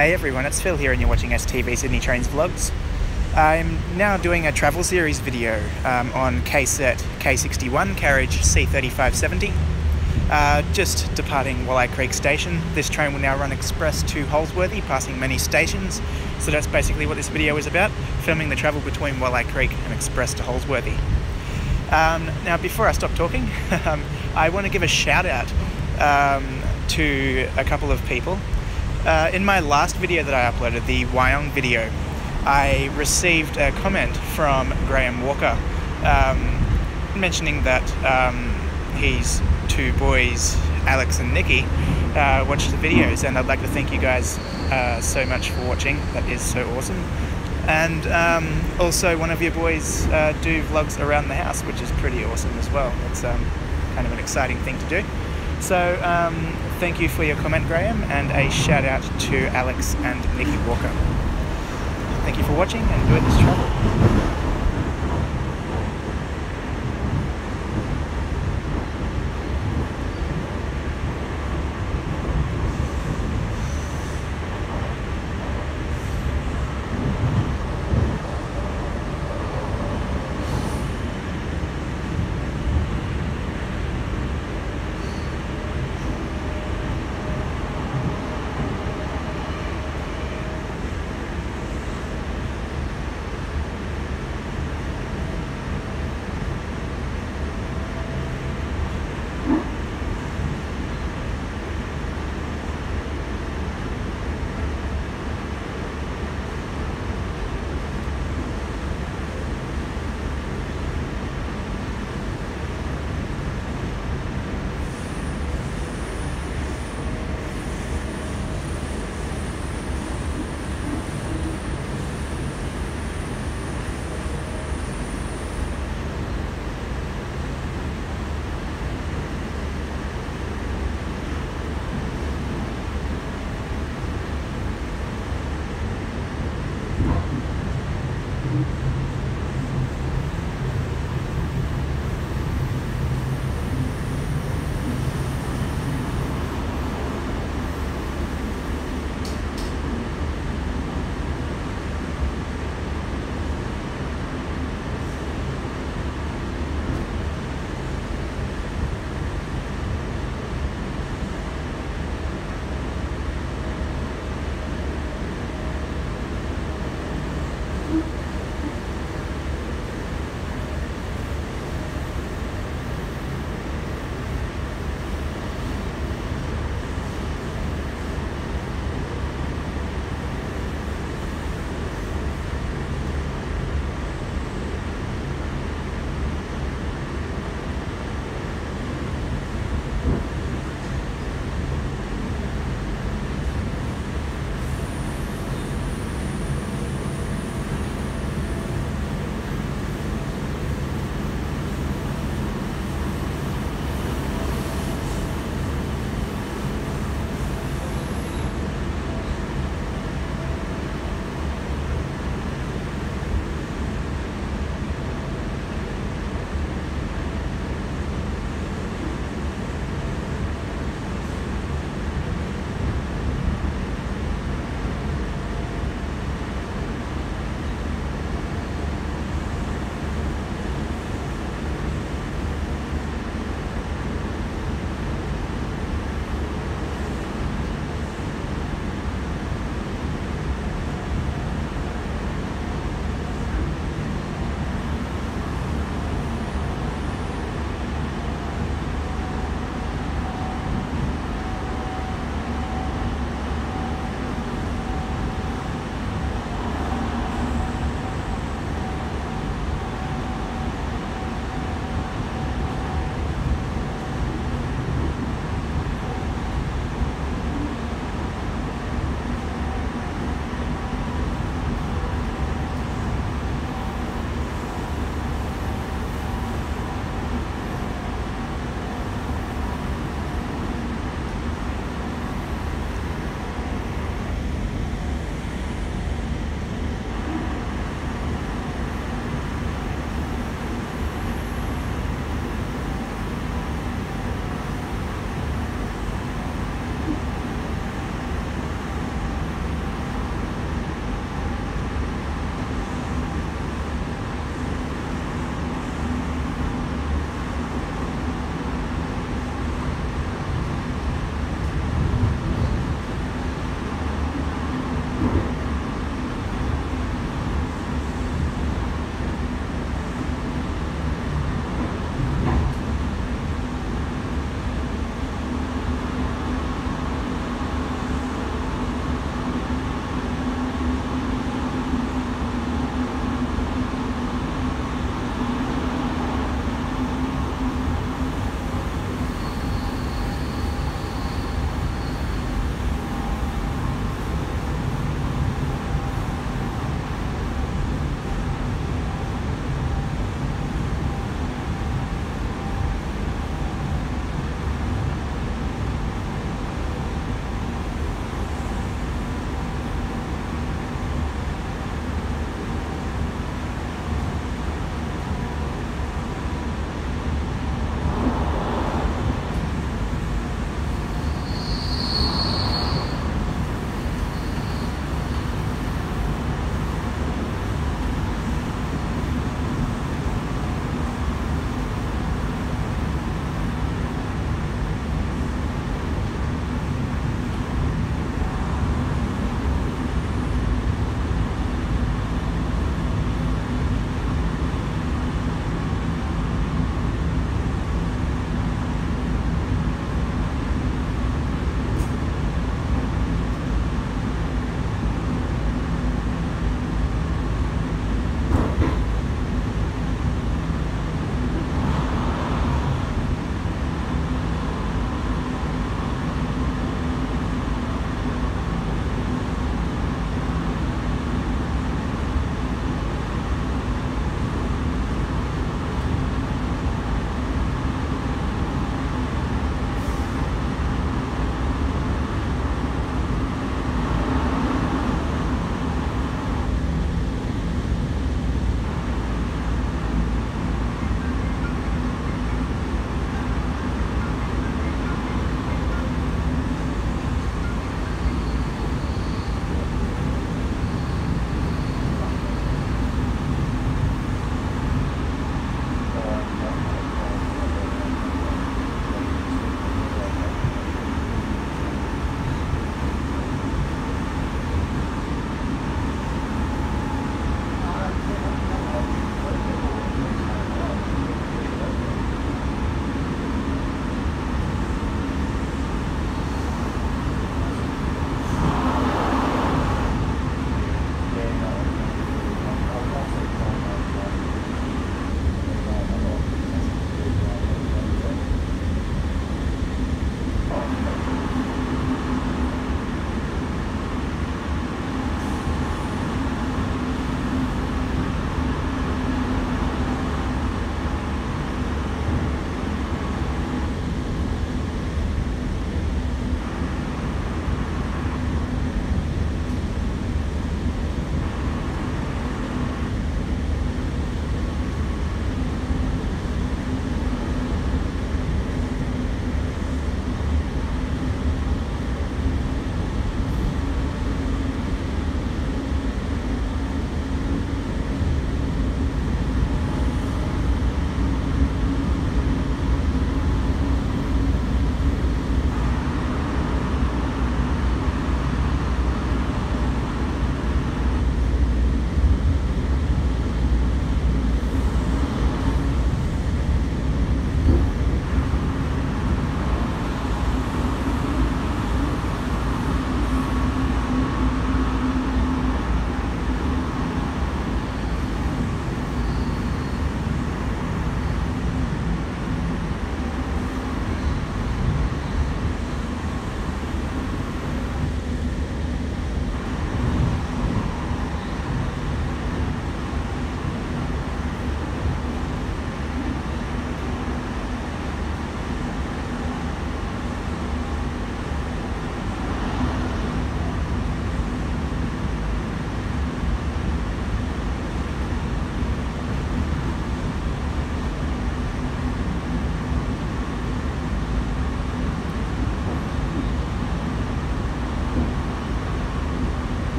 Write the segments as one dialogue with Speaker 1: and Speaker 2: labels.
Speaker 1: Hey everyone, it's Phil here, and you're watching STV Sydney Trains Vlogs. I'm now doing a travel series video um, on K set K61 carriage C3570. Uh, just departing Wolli Creek Station. This train will now run express to Holsworthy, passing many stations. So that's basically what this video is about, filming the travel between Wolli Creek and express to Holsworthy. Um, now, before I stop talking, um, I want to give a shout out um, to a couple of people. Uh, in my last video that I uploaded, the Wyong video, I received a comment from Graham Walker um, mentioning that um, his two boys, Alex and Nikki, uh, watched the videos, and I'd like to thank you guys uh, so much for watching. That is so awesome. And um, also, one of your boys uh, do vlogs around the house, which is pretty awesome as well. It's um, kind of an exciting thing to do. So, um, thank you for your comment, Graham, and a shout out to Alex and Nikki Walker. Thank you for watching and enjoy this travel.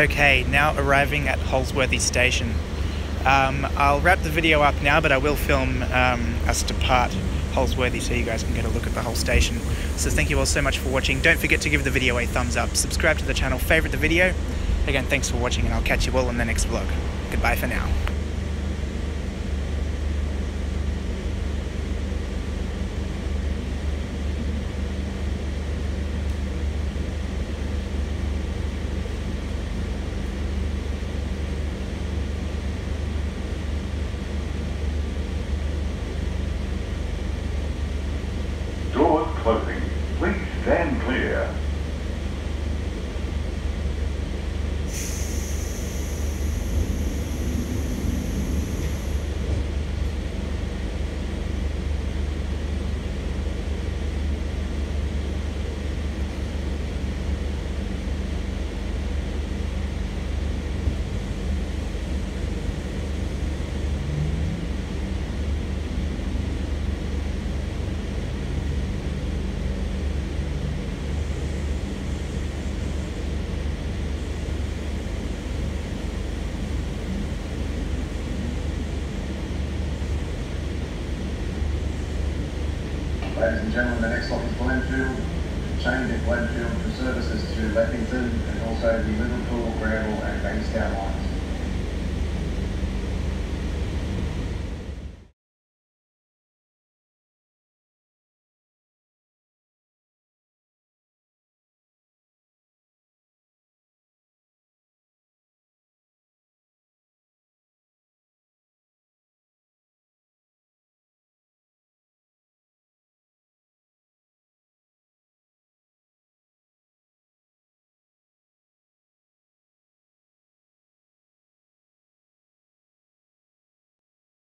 Speaker 1: Okay, now arriving at Holsworthy Station. Um, I'll wrap the video up now, but I will film um, us depart Holsworthy so you guys can get a look at the whole station. So thank you all so much for watching. Don't forget to give the video a thumbs up, subscribe to the channel, favourite the video. Again, thanks for watching and I'll catch you all in the next vlog. Goodbye for now.